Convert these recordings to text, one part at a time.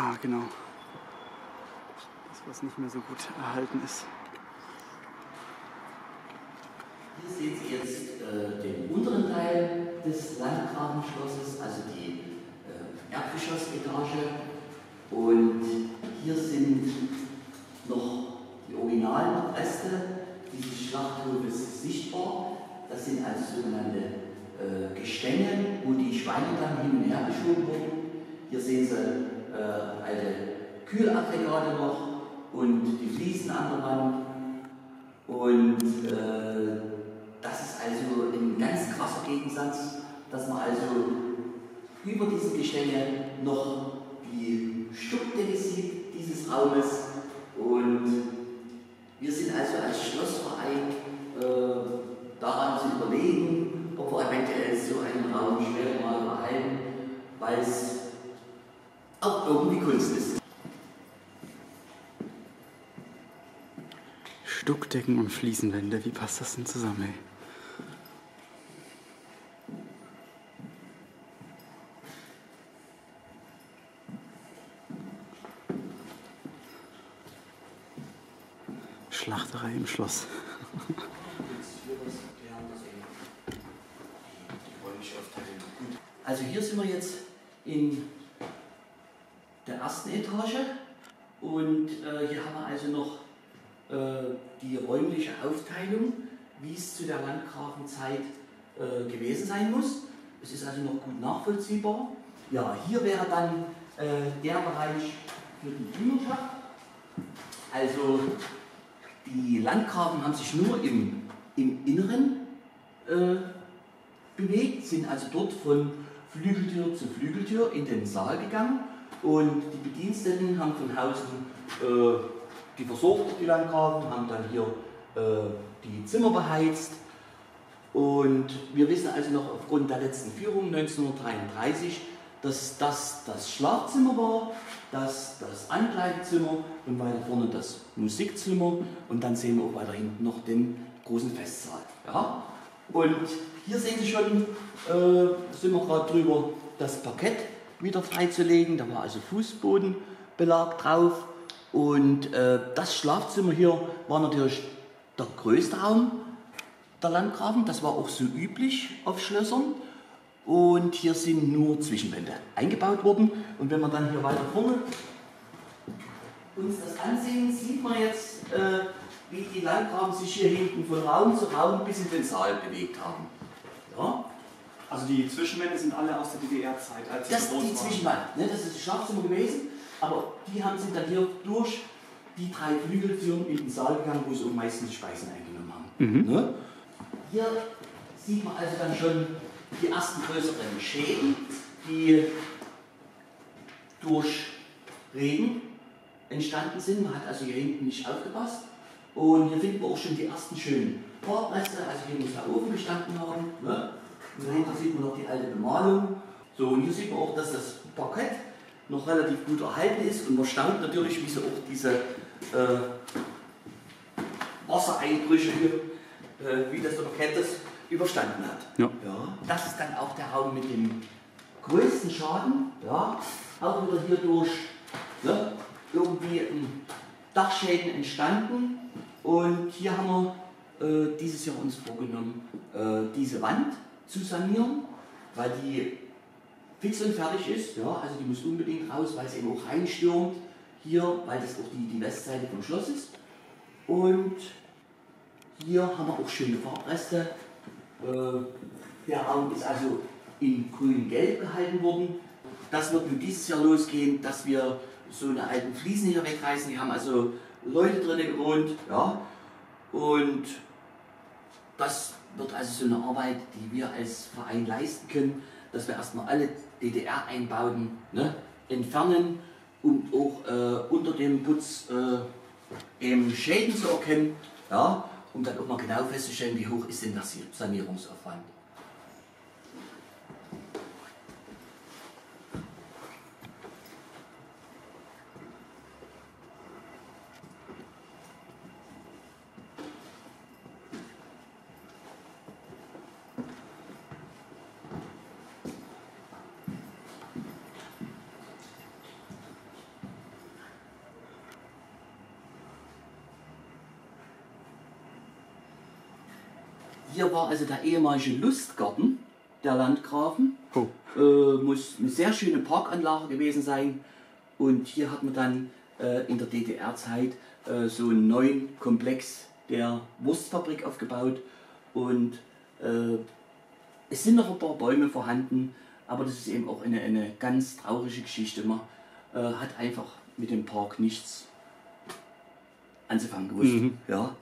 Ah, genau. Das, was nicht mehr so gut erhalten ist. Hier sehen Sie jetzt äh, den unteren Teil des Landgrafenschlosses, also die äh, Erdgeschossetage. Und hier sind noch die originalen Reste dieses Schlachthofes sichtbar. Das sind also sogenannte äh, Gestänge, wo die Schweine dann hin und her geschoben wurden. Hier sehen Sie äh, alte Kühlaggregate noch und die Fliesen an der Wand. Und äh, das ist also ein ganz krasser Gegensatz, dass man also über diesen Gestänge noch die Stuckdecke sieht dieses Raumes. Und wir sind also als Schlossverein äh, daran zu überlegen, ob wir eventuell so einen Raum später mal behalten, weil es auch irgendwie Kunst ist. Stuckdecken und Fliesenwände, wie passt das denn zusammen? Schlachterei im Schloss. Also hier sind wir jetzt in der ersten Etage und äh, hier haben wir also noch äh, die räumliche Aufteilung, wie es zu der Landgrafenzeit äh, gewesen sein muss. Es ist also noch gut nachvollziehbar. Ja, hier wäre dann äh, der Bereich für die Dienerschaft. Also die Landgrafen haben sich nur im, im Inneren äh, bewegt, sind also dort von Flügeltür zu Flügeltür in den Saal gegangen und die Bediensteten haben von Hausen äh, die versorgt, die Landgrafen, haben dann hier äh, die Zimmer beheizt. Und wir wissen also noch aufgrund der letzten Führung 1933, dass das das Schlafzimmer war, das das Ankleidezimmer und weiter vorne das Musikzimmer und dann sehen wir auch weiter hinten noch den großen Festsaal. Ja? Und hier sehen Sie schon, äh, sind wir gerade drüber, das Parkett wieder freizulegen. Da war also Fußbodenbelag drauf. Und äh, das Schlafzimmer hier war natürlich der größte Raum der Landgrafen. Das war auch so üblich auf Schlössern. Und hier sind nur Zwischenwände eingebaut worden. Und wenn wir dann hier weiter vorne uns das ansehen, sieht man jetzt, äh, wie die Landgrafen sich hier hinten von Raum zu Raum bis in den Saal bewegt haben. Ja? Also die Zwischenwände sind alle aus der DDR-Zeit. Das ist die Zwischenwand, ne? das ist das Schlafzimmer gewesen, aber die haben sind dann hier durch die drei Flügeltüren in den Saal gegangen, wo sie am meisten die Speisen eingenommen haben. Mhm. Ne? Hier sieht man also dann schon die ersten größeren Schäden, die durch Regen entstanden sind. Man hat also hier hinten nicht aufgepasst. Und hier finden wir auch schon die ersten schönen Farbreste, also hier muss der Ofen gestanden haben. Ne? Und dahinter sieht man noch die alte Bemalung. So, und hier sieht man auch, dass das Parkett noch relativ gut erhalten ist. Und man staunt natürlich, wie so auch diese äh, Wassereinbrüche hier, äh, wie das Parkett das überstanden hat. Ja. ja. Das ist dann auch der Raum mit dem größten Schaden. Ja. Auch wieder hier durch ne, irgendwie Dachschäden entstanden. Und hier haben wir äh, dieses Jahr uns vorgenommen, äh, diese Wand zu sanieren, weil die fix und fertig ist. Ja, also die muss unbedingt raus, weil es eben auch reinstürmt hier, weil das auch die, die Westseite vom Schloss ist. Und hier haben wir auch schöne Farbreste. Äh, der Raum ist also in grün-gelb gehalten worden. Das wird nun dieses Jahr losgehen, dass wir so eine alten Fliesen hier wegreißen. Die haben also Leute drinnen gewohnt. Ja. Und das wird also so eine Arbeit, die wir als Verein leisten können, dass wir erstmal alle DDR-Einbauten ne, entfernen und auch äh, unter dem Putz äh, eben Schäden zu erkennen, ja, um dann auch mal genau festzustellen, wie hoch ist denn der Sanierungsaufwand. Hier war also der ehemalige Lustgarten der Landgrafen. Oh. Äh, muss eine sehr schöne Parkanlage gewesen sein. Und hier hat man dann äh, in der DDR-Zeit äh, so einen neuen Komplex der Wurstfabrik aufgebaut. Und äh, es sind noch ein paar Bäume vorhanden, aber das ist eben auch eine, eine ganz traurige Geschichte. Man äh, hat einfach mit dem Park nichts anzufangen gewusst. Mhm. Ja.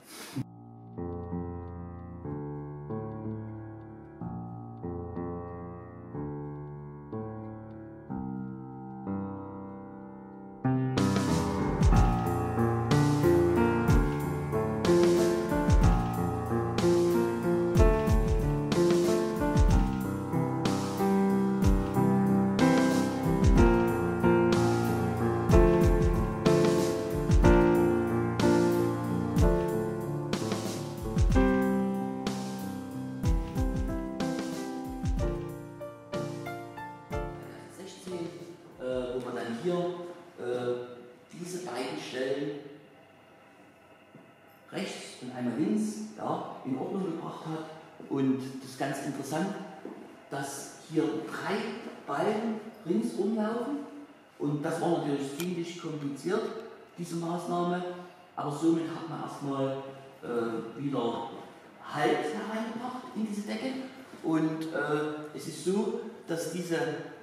Rechts und einmal links ja, in Ordnung gebracht hat. Und das ist ganz interessant, dass hier drei Balken ringsum laufen. Und das war natürlich ziemlich kompliziert, diese Maßnahme. Aber somit hat man erstmal äh, wieder Halt hereingebracht in diese Decke. Und äh, es ist so, dass diese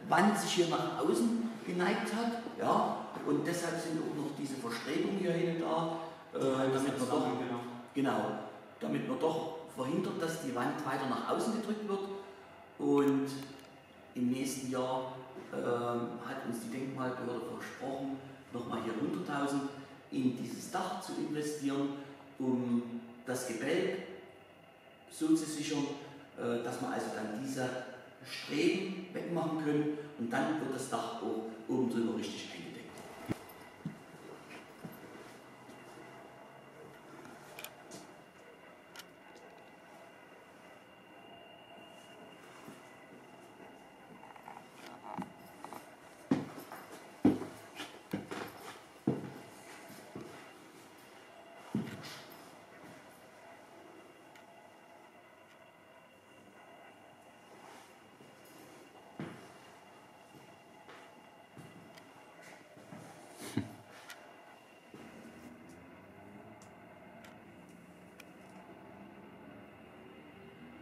Wand sich hier nach außen geneigt hat. Ja? Und deshalb sind auch noch diese Verstrebungen hier hinten da, äh, damit, man doch, genau. genau, damit man doch verhindert, dass die Wand weiter nach außen gedrückt wird. Und im nächsten Jahr äh, hat uns die Denkmalbehörde versprochen, nochmal hier 100.000 in dieses Dach zu investieren, um das Gebälk so zu sichern, äh, dass wir also dann diese Streben wegmachen können und dann wird das Dach auch oben drüber richtig eingedeckt.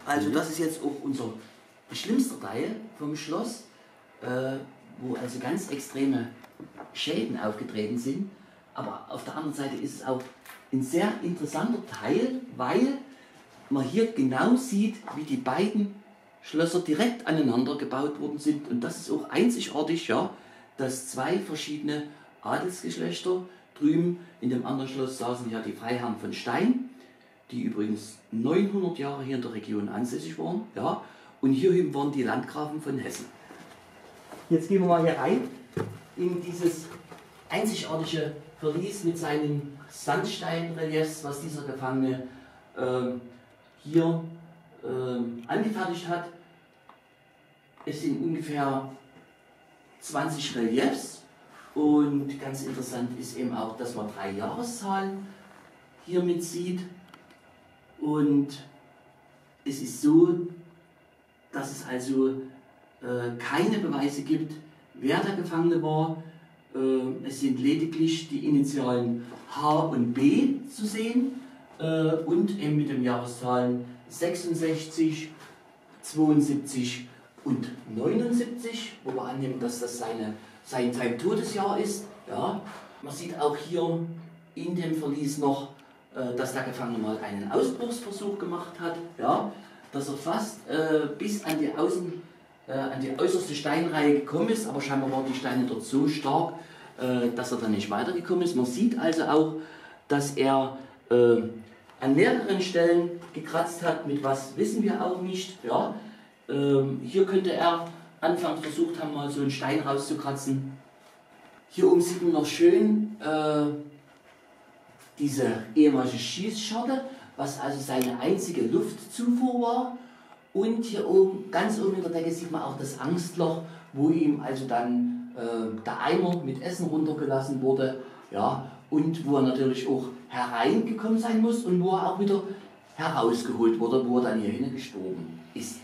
Also das ist jetzt auch unser schlimmster Teil vom Schloss, äh, wo also ganz extreme Schäden aufgetreten sind. Aber auf der anderen Seite ist es auch ein sehr interessanter Teil, weil man hier genau sieht, wie die beiden Schlösser direkt aneinander gebaut worden sind. Und das ist auch einzigartig, ja, dass zwei verschiedene Adelsgeschlechter drüben in dem anderen Schloss saßen ja die Freiherren von Stein die übrigens 900 Jahre hier in der Region ansässig waren. Ja, und hier hüben waren die Landgrafen von Hessen. Jetzt gehen wir mal hier rein in dieses einzigartige Verlies mit seinen Sandsteinreliefs, was dieser Gefangene ähm, hier ähm, angefertigt hat. Es sind ungefähr 20 Reliefs und ganz interessant ist eben auch, dass man drei Jahreszahlen hier mit sieht. Und es ist so, dass es also äh, keine Beweise gibt, wer der Gefangene war. Äh, es sind lediglich die Initialen H und B zu sehen äh, und eben mit den Jahreszahlen 66, 72 und 79, wo wir annehmen, dass das seine, sein, sein Todesjahr ist. Ja. Man sieht auch hier in dem Verlies noch dass der Gefangene mal einen Ausbruchsversuch gemacht hat, ja, dass er fast äh, bis an die, Außen, äh, an die äußerste Steinreihe gekommen ist, aber scheinbar waren die Steine dort so stark, äh, dass er dann nicht weitergekommen ist. Man sieht also auch, dass er äh, an mehreren Stellen gekratzt hat, mit was wissen wir auch nicht. Ja. Ähm, hier könnte er anfangs versucht haben, mal so einen Stein rauszukratzen. Hier oben sieht man noch schön, äh, diese ehemalige Schießscharte, was also seine einzige Luftzufuhr war. Und hier oben, ganz oben in der Decke, sieht man auch das Angstloch, wo ihm also dann äh, der Eimer mit Essen runtergelassen wurde. Ja, und wo er natürlich auch hereingekommen sein muss und wo er auch wieder herausgeholt wurde, wo er dann hier hinten gestorben ist.